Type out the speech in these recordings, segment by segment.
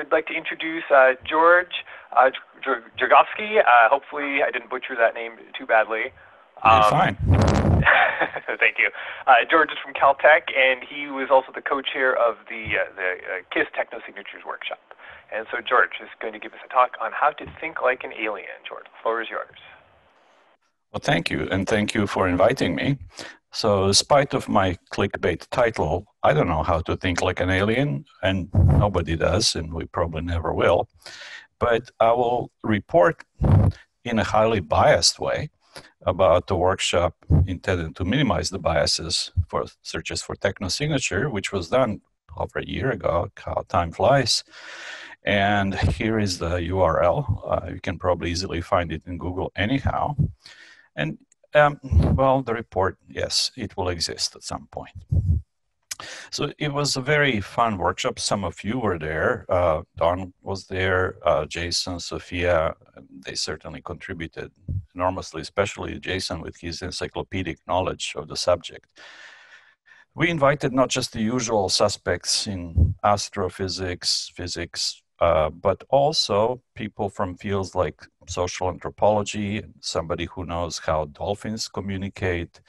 I'd like to introduce uh, George uh, Dragowski. Uh, hopefully, I didn't butcher that name too badly. Um, fine. thank you. Uh, George is from Caltech, and he was also the co-chair of the uh, the uh, KISS Techno Signatures workshop. And so George is going to give us a talk on how to think like an alien. George, the floor is yours. Well, thank you, and thank you for inviting me. So, despite of my clickbait title, I don't know how to think like an alien, and nobody does, and we probably never will. But I will report in a highly biased way about the workshop intended to minimize the biases for searches for technosignature, which was done over a year ago. How time flies. And here is the URL. Uh, you can probably easily find it in Google anyhow. And um, well, the report, yes, it will exist at some point. So it was a very fun workshop. Some of you were there. Uh, Don was there, uh, Jason, Sophia. They certainly contributed enormously, especially Jason with his encyclopedic knowledge of the subject. We invited not just the usual suspects in astrophysics, physics, uh, but also people from fields like social anthropology, somebody who knows how dolphins communicate,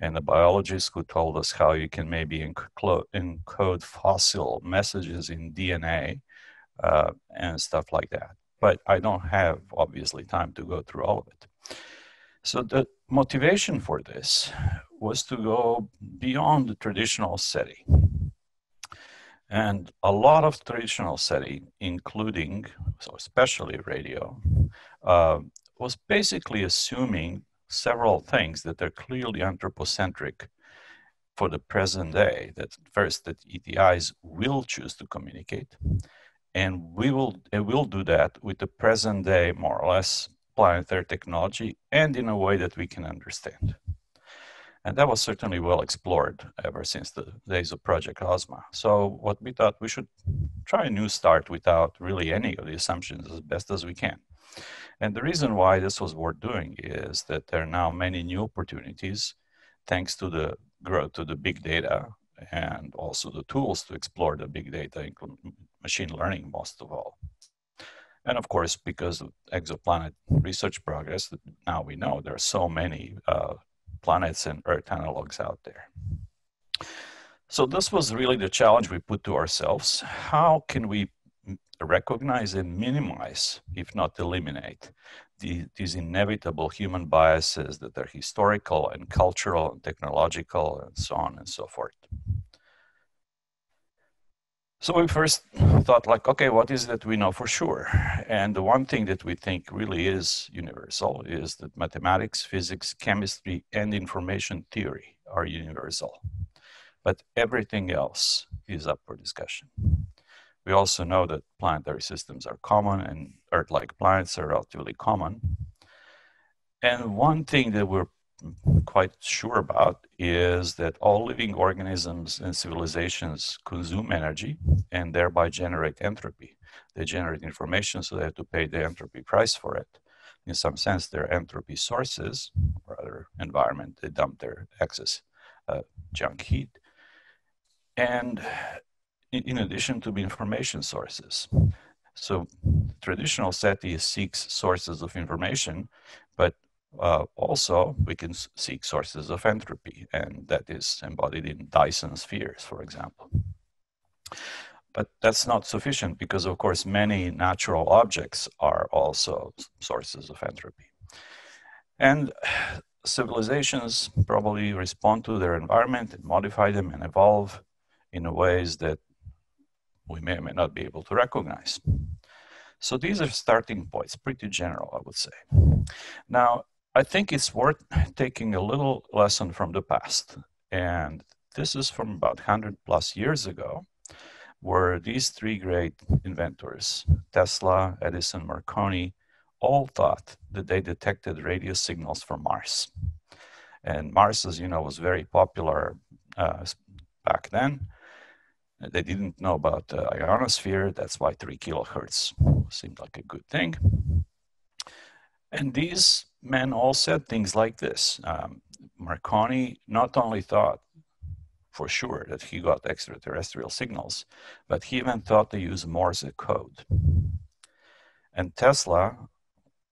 and a biologist who told us how you can maybe encode fossil messages in DNA uh, and stuff like that. But I don't have, obviously, time to go through all of it. So the motivation for this was to go beyond the traditional setting and a lot of traditional SETI, including, so especially radio, uh, was basically assuming several things that are clearly anthropocentric for the present day. That first, that ETIs will choose to communicate, and we will it will do that with the present day, more or less, planetary technology, and in a way that we can understand. And that was certainly well explored ever since the days of Project Ozma. So what we thought we should try a new start without really any of the assumptions as best as we can. And the reason why this was worth doing is that there are now many new opportunities thanks to the growth of the big data and also the tools to explore the big data, machine learning most of all. And of course, because of exoplanet research progress, now we know there are so many uh, planets and Earth analogs out there. So this was really the challenge we put to ourselves. How can we recognize and minimize, if not eliminate, the, these inevitable human biases that are historical and cultural and technological and so on and so forth. So we first thought like, okay, what is that we know for sure? And the one thing that we think really is universal is that mathematics, physics, chemistry, and information theory are universal. But everything else is up for discussion. We also know that planetary systems are common and Earth-like planets are relatively common. And one thing that we're quite sure about is that all living organisms and civilizations consume energy and thereby generate entropy. They generate information, so they have to pay the entropy price for it. In some sense, they're entropy sources, or other environment, they dump their excess uh, junk heat. And in addition to the information sources. So traditional SETI seeks sources of information, but uh, also, we can seek sources of entropy, and that is embodied in Dyson spheres, for example. But that's not sufficient because, of course, many natural objects are also sources of entropy. And civilizations probably respond to their environment and modify them and evolve in ways that we may or may not be able to recognize. So these are starting points, pretty general, I would say. Now, I think it's worth taking a little lesson from the past. And this is from about 100 plus years ago, where these three great inventors, Tesla, Edison, Marconi, all thought that they detected radio signals from Mars. And Mars, as you know, was very popular uh, back then. They didn't know about the ionosphere. That's why three kilohertz seemed like a good thing. And these men all said things like this. Um, Marconi not only thought for sure that he got extraterrestrial signals, but he even thought to use Morse code. And Tesla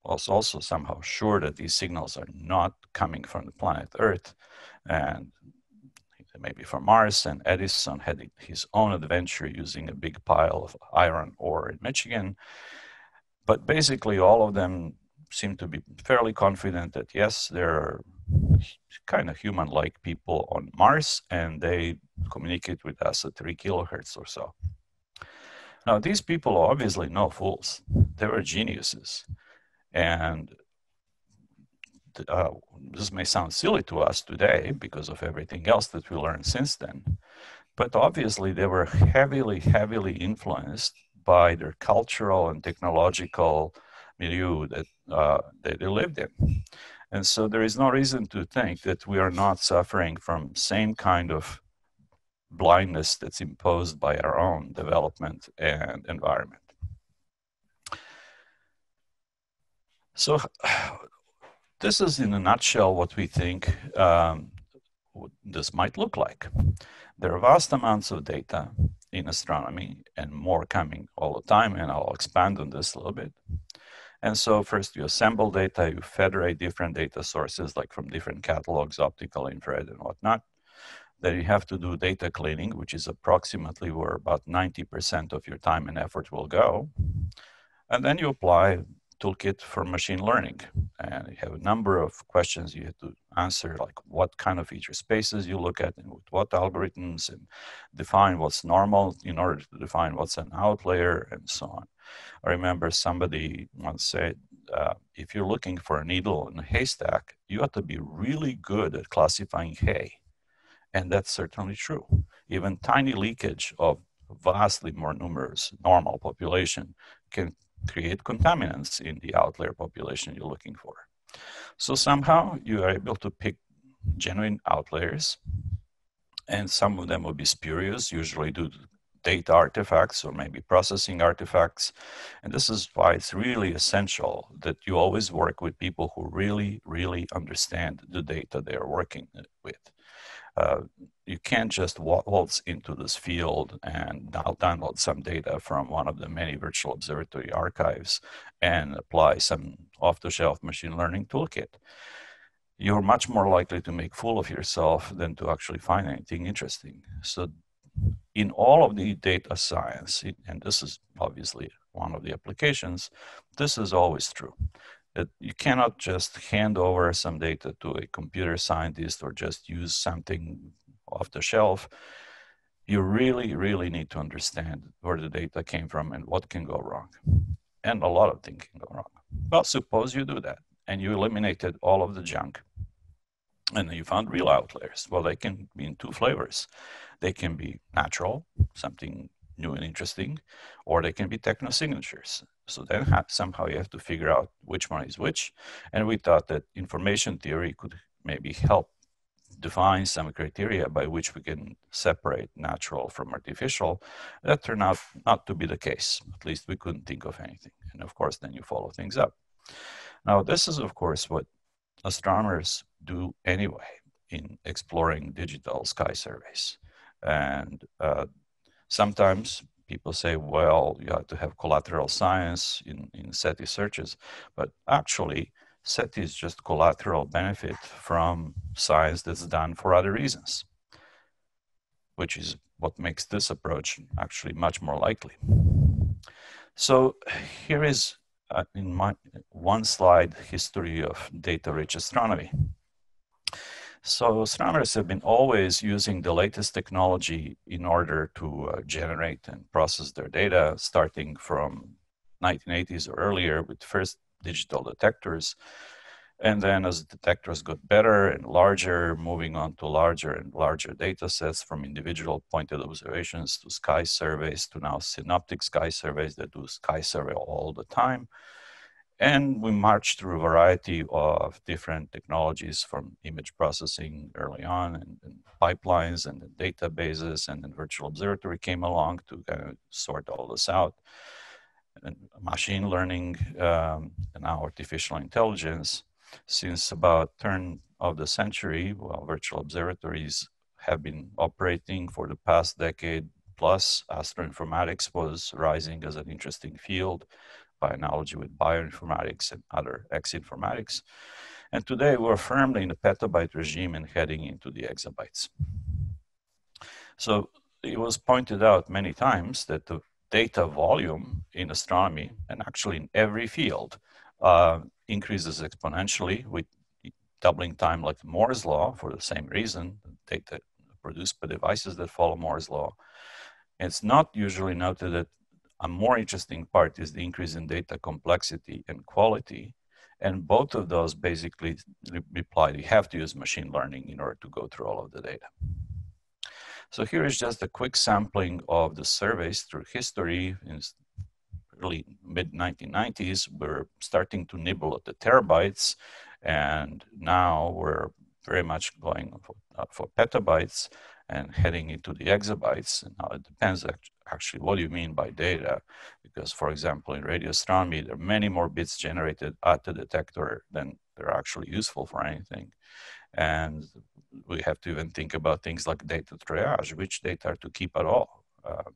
was also somehow sure that these signals are not coming from the planet Earth and maybe from Mars. And Edison had his own adventure using a big pile of iron ore in Michigan. But basically, all of them seem to be fairly confident that yes, there are kind of human-like people on Mars, and they communicate with us at three kilohertz or so. Now, these people are obviously no fools. They were geniuses. And uh, this may sound silly to us today because of everything else that we learned since then. But obviously, they were heavily, heavily influenced by their cultural and technological milieu that, uh, that they lived in. And so there is no reason to think that we are not suffering from same kind of blindness that's imposed by our own development and environment. So this is in a nutshell what we think um, this might look like. There are vast amounts of data in astronomy and more coming all the time, and I'll expand on this a little bit. And so first you assemble data, you federate different data sources like from different catalogs, optical, infrared, and whatnot. Then you have to do data cleaning, which is approximately where about 90% of your time and effort will go. And then you apply toolkit for machine learning. And you have a number of questions you have to answer, like what kind of feature spaces you look at and with what algorithms and define what's normal in order to define what's an outlier and so on. I remember somebody once said, uh, if you're looking for a needle in a haystack, you have to be really good at classifying hay. And that's certainly true. Even tiny leakage of vastly more numerous normal population can create contaminants in the outlier population you're looking for. So somehow you are able to pick genuine outliers, and some of them will be spurious, usually due to data artifacts or maybe processing artifacts. And this is why it's really essential that you always work with people who really, really understand the data they are working with. Uh, you can't just waltz into this field and download some data from one of the many virtual observatory archives and apply some off-the-shelf machine learning toolkit. You're much more likely to make fool of yourself than to actually find anything interesting. So in all of the data science, and this is obviously one of the applications, this is always true that you cannot just hand over some data to a computer scientist or just use something off the shelf. You really, really need to understand where the data came from and what can go wrong. And a lot of things can go wrong. Well, suppose you do that and you eliminated all of the junk and you found real outliers. Well, they can be in two flavors. They can be natural, something new and interesting, or they can be technosignatures. So then somehow you have to figure out which one is which. And we thought that information theory could maybe help define some criteria by which we can separate natural from artificial. That turned out not to be the case. At least we couldn't think of anything. And of course, then you follow things up. Now, this is, of course, what astronomers do anyway in exploring digital sky surveys. And uh, sometimes people say, well, you have to have collateral science in, in SETI searches, but actually SETI is just collateral benefit from science that's done for other reasons, which is what makes this approach actually much more likely. So here is, uh, in my one slide, history of data-rich astronomy. So astronomers have been always using the latest technology in order to uh, generate and process their data, starting from 1980s or earlier with first digital detectors. And then as the detectors got better and larger, moving on to larger and larger data sets from individual pointed observations to sky surveys to now synoptic sky surveys that do sky survey all the time. And we marched through a variety of different technologies from image processing early on and, and pipelines and databases and then virtual observatory came along to kind of sort all this out. Machine learning um, and now artificial intelligence since about turn of the century, well, virtual observatories have been operating for the past decade plus. Astroinformatics was rising as an interesting field by analogy with bioinformatics and other X informatics. And today we're firmly in the petabyte regime and heading into the exabytes. So it was pointed out many times that the data volume in astronomy and actually in every field uh, increases exponentially with doubling time like Moore's law for the same reason, data produced by devices that follow Moore's law. It's not usually noted that a more interesting part is the increase in data complexity and quality. And both of those basically reply you have to use machine learning in order to go through all of the data. So here is just a quick sampling of the surveys through history. In early mid 1990s, we're starting to nibble at the terabytes, and now we're very much going for, uh, for petabytes and heading into the exabytes. Now it depends actually what you mean by data, because for example, in radio astronomy, there are many more bits generated at the detector than they're actually useful for anything. And we have to even think about things like data triage, which data to keep at all. Uh,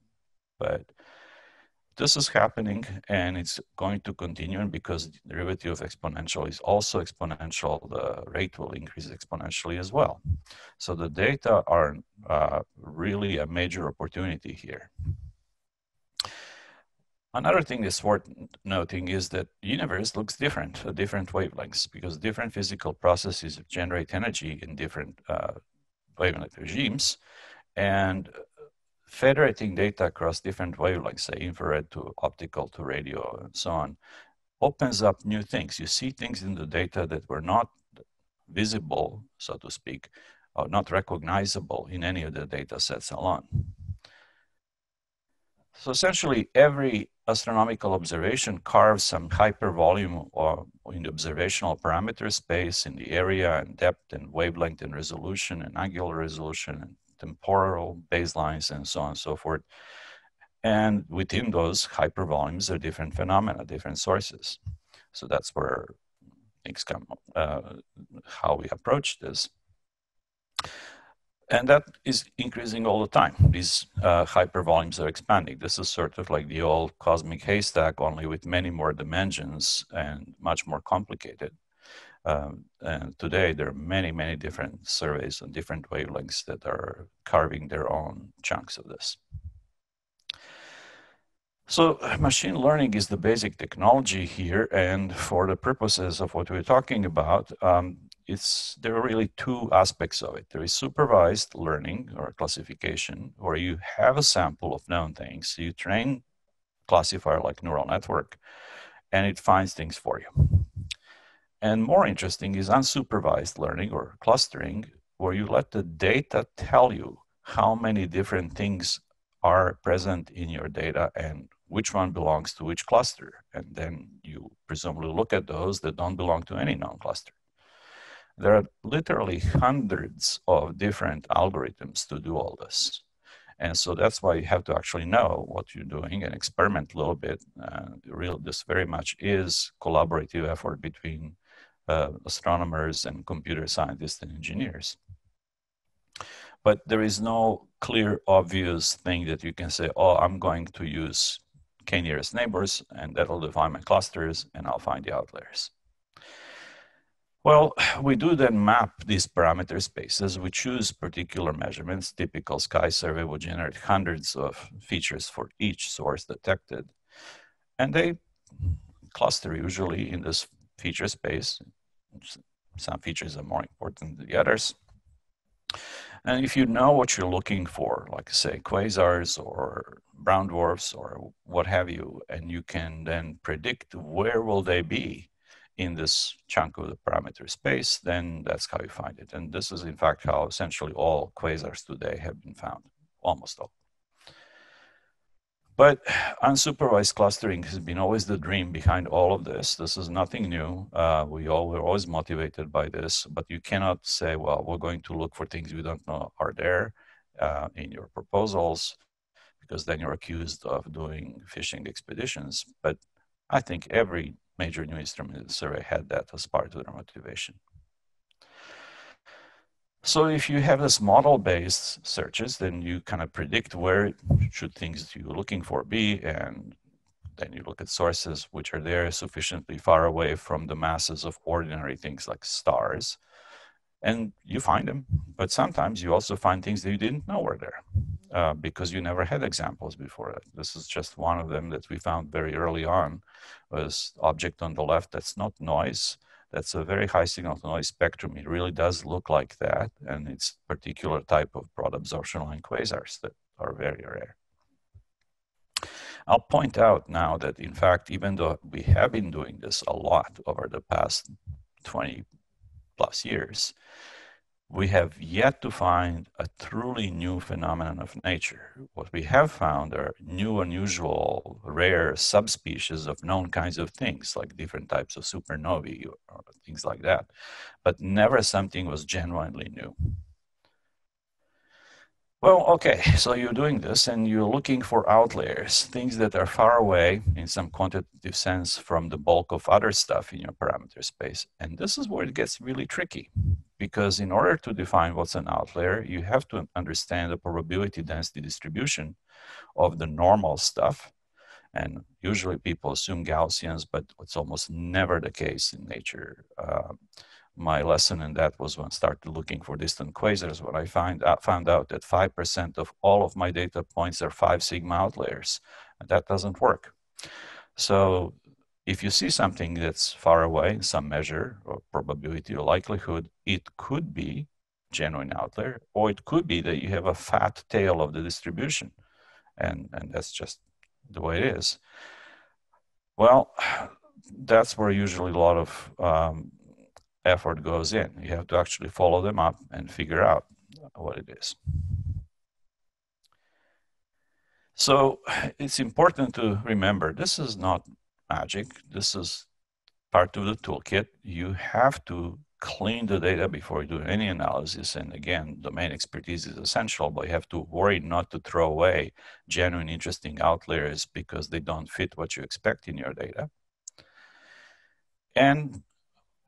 but this is happening and it's going to continue because the derivative of exponential is also exponential, the rate will increase exponentially as well. So the data are uh, really a major opportunity here. Another thing that's worth noting is that universe looks different at different wavelengths because different physical processes generate energy in different uh, wavelength regimes. And federating data across different wavelengths, say infrared to optical to radio and so on, opens up new things. You see things in the data that were not visible, so to speak, or not recognizable in any of the data sets alone. So essentially, every astronomical observation carves some hypervolume or in the observational parameter space in the area and depth and wavelength and resolution and angular resolution and temporal baselines and so on and so forth. And within those hypervolumes are different phenomena, different sources. So that's where things come, uh, how we approach this. And that is increasing all the time. These uh, hypervolumes are expanding. This is sort of like the old cosmic haystack, only with many more dimensions and much more complicated. Um, and today there are many, many different surveys on different wavelengths that are carving their own chunks of this. So machine learning is the basic technology here, and for the purposes of what we're talking about, um, it's there are really two aspects of it. There is supervised learning or classification, where you have a sample of known things. You train classifier like neural network, and it finds things for you. And more interesting is unsupervised learning or clustering, where you let the data tell you how many different things are present in your data and which one belongs to which cluster. And then you presumably look at those that don't belong to any known cluster. There are literally hundreds of different algorithms to do all this. And so that's why you have to actually know what you're doing and experiment a little bit. Uh, real, this very much is collaborative effort between uh, astronomers and computer scientists and engineers. But there is no clear, obvious thing that you can say, oh, I'm going to use k nearest neighbors, and that'll define my clusters, and I'll find the outliers. Well, we do then map these parameter spaces. We choose particular measurements. Typical sky survey will generate hundreds of features for each source detected. And they cluster usually in this feature space. Some features are more important than the others. And if you know what you're looking for, like say quasars or brown dwarfs or what have you, and you can then predict where will they be in this chunk of the parameter space, then that's how you find it. And this is in fact how essentially all quasars today have been found, almost all. But unsupervised clustering has been always the dream behind all of this. This is nothing new. Uh, we all were always motivated by this, but you cannot say, well, we're going to look for things we don't know are there uh, in your proposals, because then you're accused of doing fishing expeditions. But I think every major new instrument survey had that as part of their motivation. So if you have this model-based searches, then you kind of predict where should things you're looking for be, and then you look at sources which are there sufficiently far away from the masses of ordinary things like stars, and you find them. But sometimes you also find things that you didn't know were there uh, because you never had examples before. This is just one of them that we found very early on was object on the left that's not noise, that's a very high signal to noise spectrum. It really does look like that, and it's particular type of broad absorption line quasars that are very rare. I'll point out now that in fact, even though we have been doing this a lot over the past 20 plus years, we have yet to find a truly new phenomenon of nature. What we have found are new, unusual, rare subspecies of known kinds of things, like different types of supernovae or, things like that, but never something was genuinely new. Well, okay, so you're doing this and you're looking for outliers, things that are far away in some quantitative sense from the bulk of other stuff in your parameter space. And this is where it gets really tricky because in order to define what's an outlier, you have to understand the probability density distribution of the normal stuff. And usually people assume Gaussians, but it's almost never the case in nature. Uh, my lesson in that was when I started looking for distant quasars, when I find out, found out that 5% of all of my data points are five sigma outliers. And that doesn't work. So if you see something that's far away, in some measure or probability or likelihood, it could be genuine outlier, or it could be that you have a fat tail of the distribution. And, and that's just the way it is. Well, that's where usually a lot of um, effort goes in. You have to actually follow them up and figure out what it is. So it's important to remember this is not magic. This is part of the toolkit. You have to clean the data before you do any analysis. And again, domain expertise is essential, but you have to worry not to throw away genuine interesting outliers because they don't fit what you expect in your data. And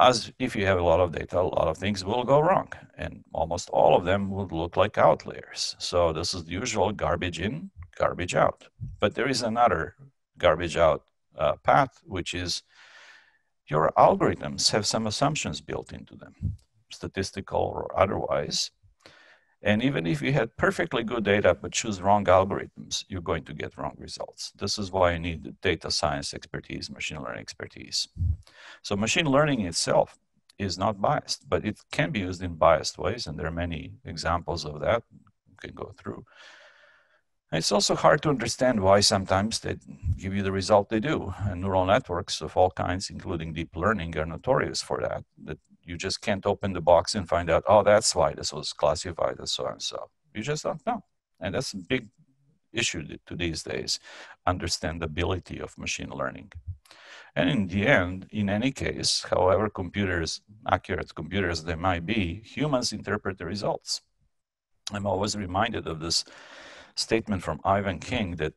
as if you have a lot of data, a lot of things will go wrong, and almost all of them would look like outliers. So this is the usual garbage in, garbage out. But there is another garbage out uh, path, which is your algorithms have some assumptions built into them, statistical or otherwise, and even if you had perfectly good data but choose wrong algorithms, you're going to get wrong results. This is why you need data science expertise, machine learning expertise. So machine learning itself is not biased, but it can be used in biased ways, and there are many examples of that you can go through. It's also hard to understand why sometimes they give you the result they do. And neural networks of all kinds, including deep learning, are notorious for that. That you just can't open the box and find out, oh, that's why this was classified as so and so. You just don't know. And that's a big issue to these days, understandability of machine learning. And in the end, in any case, however computers, accurate computers they might be, humans interpret the results. I'm always reminded of this statement from Ivan King that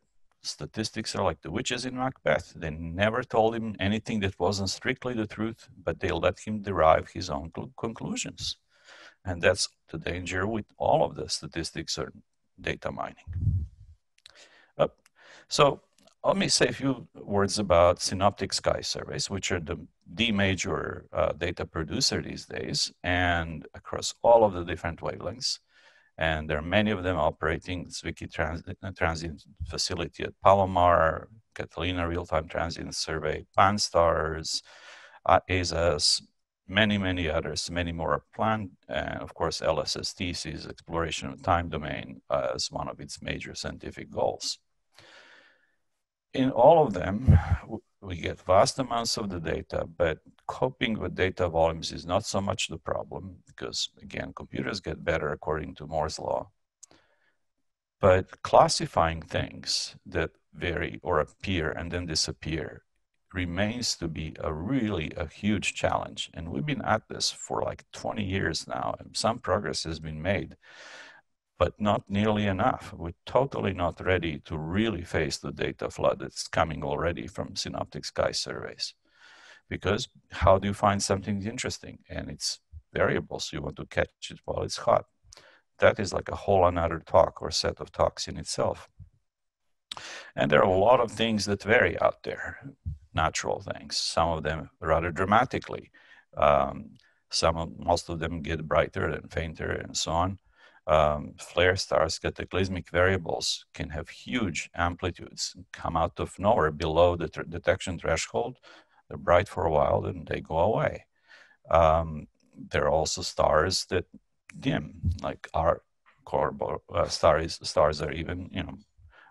statistics are like the witches in Macbeth. They never told him anything that wasn't strictly the truth, but they let him derive his own conclusions. And that's the danger with all of the statistics or data mining. Uh, so let me say a few words about synoptic sky surveys, which are the, the major uh, data producer these days and across all of the different wavelengths. And there are many of them operating Zwicky transient, uh, transient facility at Palomar, Catalina Real-Time Transient Survey, PanSTARRS, ASAS, many, many others, many more are planned. And of course, LSST sees exploration of time domain as one of its major scientific goals. In all of them, we get vast amounts of the data, but coping with data volumes is not so much the problem because, again, computers get better according to Moore's law. But classifying things that vary or appear and then disappear remains to be a really a huge challenge. And we've been at this for like 20 years now, and some progress has been made but not nearly enough. We're totally not ready to really face the data flood that's coming already from synoptic sky surveys. Because how do you find something interesting? And it's variable, so You want to catch it while it's hot. That is like a whole another talk or set of talks in itself. And there are a lot of things that vary out there, natural things, some of them rather dramatically. Um, some of, most of them get brighter and fainter and so on. Um, flare stars, cataclysmic variables can have huge amplitudes, come out of nowhere below the detection threshold. They're bright for a while, then they go away. Um, there are also stars that dim, like our core uh, stars. Stars are even, you know,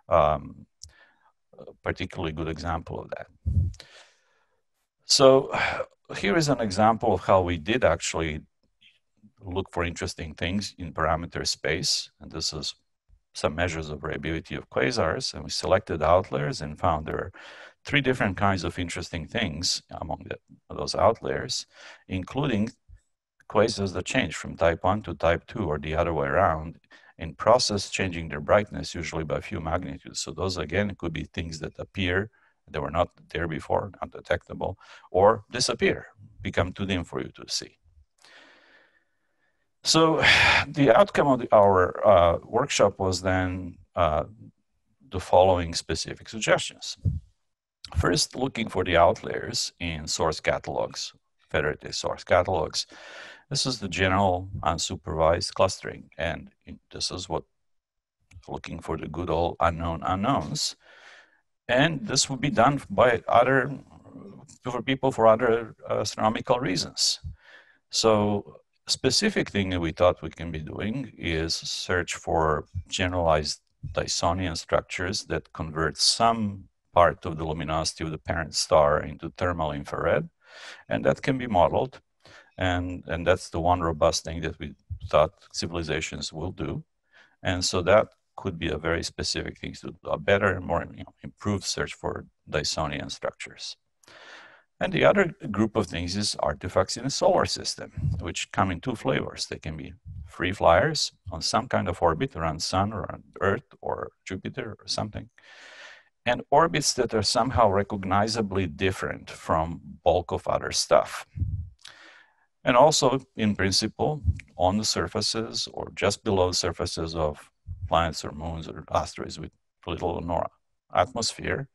um, particularly good example of that. So here is an example of how we did actually look for interesting things in parameter space. And this is some measures of variability of quasars. And we selected outliers and found there are three different kinds of interesting things among the, those outliers, including quasars that change from type 1 to type 2 or the other way around in process changing their brightness usually by a few magnitudes. So those again could be things that appear that were not there before, not detectable, or disappear, become too dim for you to see. So the outcome of the, our uh, workshop was then uh, the following specific suggestions. First, looking for the outliers in source catalogs, federated source catalogs. This is the general unsupervised clustering, and this is what looking for the good old unknown unknowns. And this would be done by other for people for other astronomical reasons. So specific thing that we thought we can be doing is search for generalized Dysonian structures that convert some part of the luminosity of the parent star into thermal infrared. And that can be modeled. And, and that's the one robust thing that we thought civilizations will do. And so that could be a very specific thing to do. a better and more you know, improved search for Dysonian structures. And the other group of things is artifacts in the solar system, which come in two flavors. They can be free flyers on some kind of orbit around Sun or around Earth or Jupiter or something, and orbits that are somehow recognizably different from bulk of other stuff. And also, in principle, on the surfaces or just below surfaces of planets or moons or asteroids with little or no atmosphere.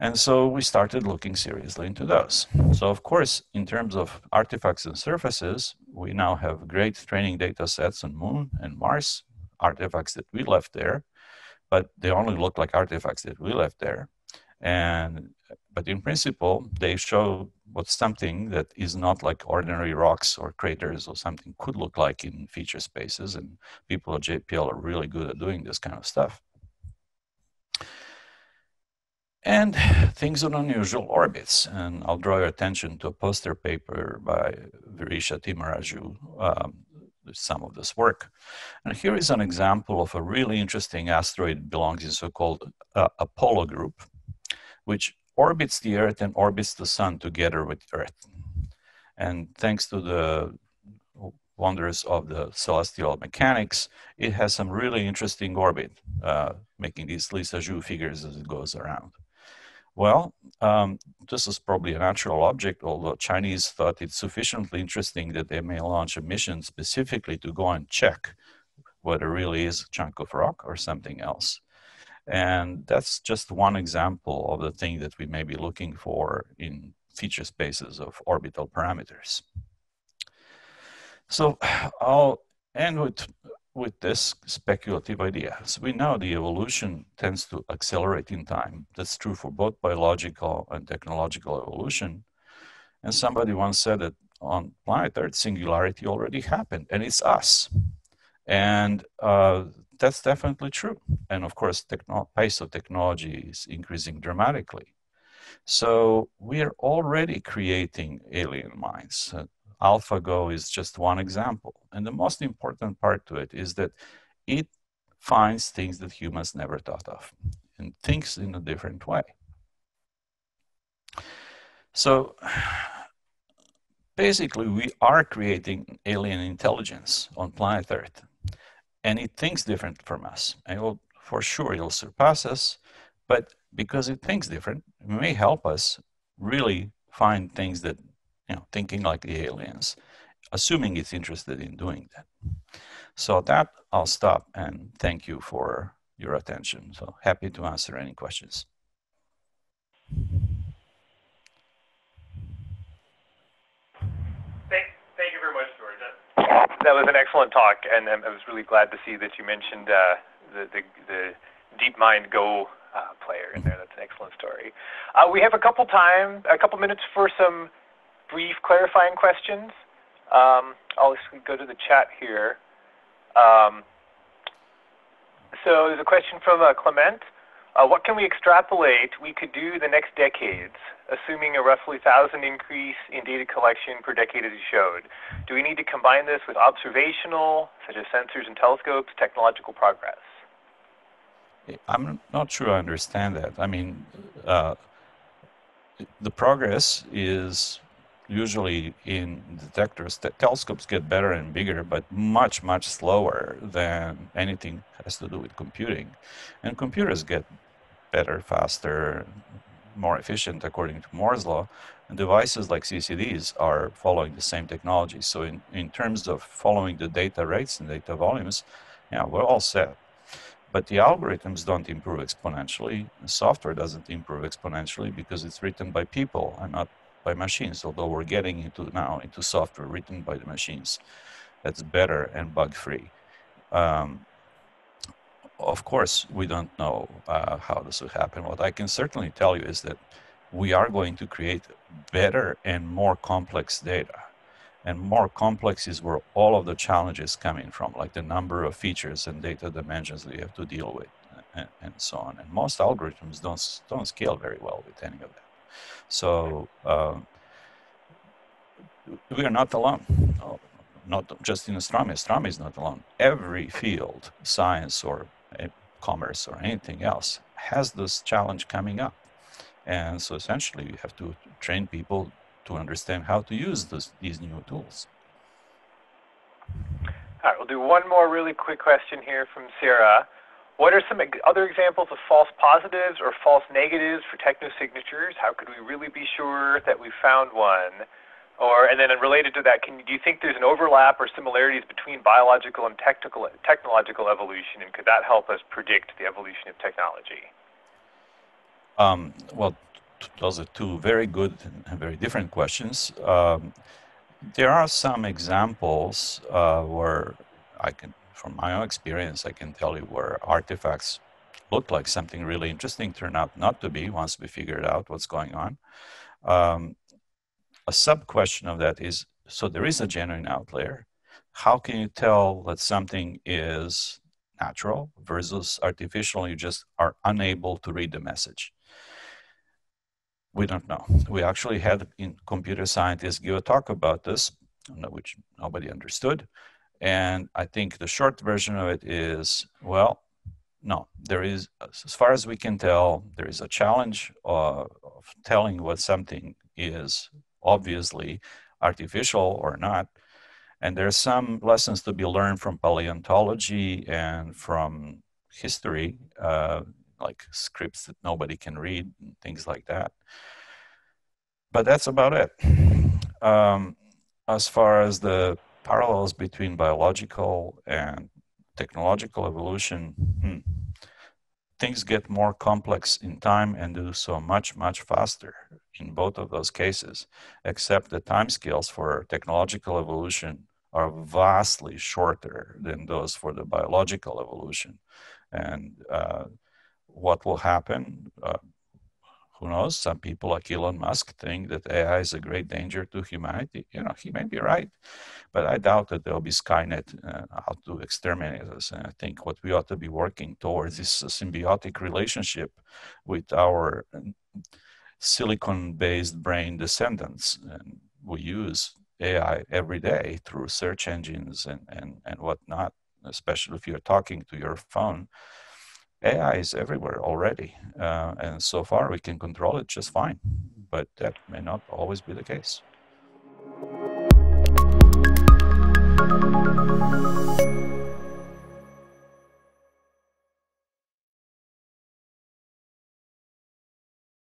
And so we started looking seriously into those. So of course, in terms of artifacts and surfaces, we now have great training data sets on Moon and Mars, artifacts that we left there, but they only look like artifacts that we left there. And but in principle, they show what something that is not like ordinary rocks or craters or something could look like in feature spaces. And people at JPL are really good at doing this kind of stuff. And things on unusual orbits. And I'll draw your attention to a poster paper by Virisha Timaraju, um, some of this work. And here is an example of a really interesting asteroid belongs in so-called uh, Apollo group which orbits the Earth and orbits the Sun together with Earth. And thanks to the wonders of the celestial mechanics, it has some really interesting orbit, uh, making these Lissajous figures as it goes around. Well, um, this is probably a natural object, although Chinese thought it sufficiently interesting that they may launch a mission specifically to go and check whether it really is a chunk of rock or something else. And that's just one example of the thing that we may be looking for in feature spaces of orbital parameters. So I'll end with, with this speculative idea. So we know the evolution tends to accelerate in time. That's true for both biological and technological evolution. And somebody once said that on planet Earth, singularity already happened, and it's us. And uh, that's definitely true. And of course, techno- pace of technology is increasing dramatically. So we are already creating alien minds. Uh, AlphaGo is just one example. And the most important part to it is that it finds things that humans never thought of and thinks in a different way. So basically, we are creating alien intelligence on planet Earth and it thinks different from us. And will, for sure, it'll surpass us, but because it thinks different, it may help us really find things that, you know, thinking like the aliens. assuming it's interested in doing that. So that I'll stop and thank you for your attention. So happy to answer any questions. Thank, thank you very much, George. That, that was an excellent talk, and um, I was really glad to see that you mentioned uh, the, the, the DeepMind Go uh, player in there. That's an excellent story. Uh, we have a couple time, a couple minutes for some brief clarifying questions. Um, I'll go to the chat here. Um, so there's a question from uh, Clement. Uh, what can we extrapolate we could do the next decades, assuming a roughly 1,000 increase in data collection per decade as you showed? Do we need to combine this with observational, such as sensors and telescopes, technological progress? I'm not sure I understand that. I mean, uh, the progress is usually in detectors the telescopes get better and bigger but much much slower than anything has to do with computing. And computers get better faster more efficient according to moore's law. And devices like ccds are following the same technology. So in, in terms of following the data rates and data volumes yeah we're all set. But the algorithms don't improve exponentially. The software doesn't improve exponentially because it's written by people and not by machines, although we're getting into now into software written by the machines that's better and bug-free. Um, of course, we don't know uh, how this will happen. What I can certainly tell you is that we are going to create better and more complex data. And more complex is where all of the challenges coming from, like the number of features and data dimensions that you have to deal with, and, and so on. And most algorithms don't don't scale very well with any of that. So uh, we are not alone. Not just in astronomy. Astronomy is not alone. Every field, science or eh, commerce or anything else, has this challenge coming up. And so essentially, you have to train people to understand how to use this, these new tools. All right, we'll do one more really quick question here from Sarah. What are some other examples of false positives or false negatives for technosignatures? How could we really be sure that we found one? Or and then related to that, can do you think there's an overlap or similarities between biological and technical technological evolution, and could that help us predict the evolution of technology? Um, well, those are two very good and very different questions. Um, there are some examples uh, where I can from my own experience, I can tell you where artifacts look like something really interesting turn out not to be once we figured out what's going on. Um, a sub question of that is so there is a genuine outlier. How can you tell that something is natural versus artificial? You just are unable to read the message. We don't know. We actually had in computer scientists give a talk about this, which nobody understood. And I think the short version of it is well, no, there is, as far as we can tell, there is a challenge of, of telling what something is obviously artificial or not. And there are some lessons to be learned from paleontology and from history, uh, like scripts that nobody can read and things like that. But that's about it. Um, as far as the parallels between biological and technological evolution, hmm, things get more complex in time and do so much, much faster in both of those cases, except the timescales for technological evolution are vastly shorter than those for the biological evolution. And uh, what will happen, uh, who knows? Some people like Elon Musk think that AI is a great danger to humanity. You know, he may be right, but I doubt that there'll be Skynet uh, how to exterminate us. And I think what we ought to be working towards is a symbiotic relationship with our um, silicon-based brain descendants. And we use AI every day through search engines and, and, and whatnot, especially if you're talking to your phone AI is everywhere already. Uh, and so far we can control it just fine, but that may not always be the case.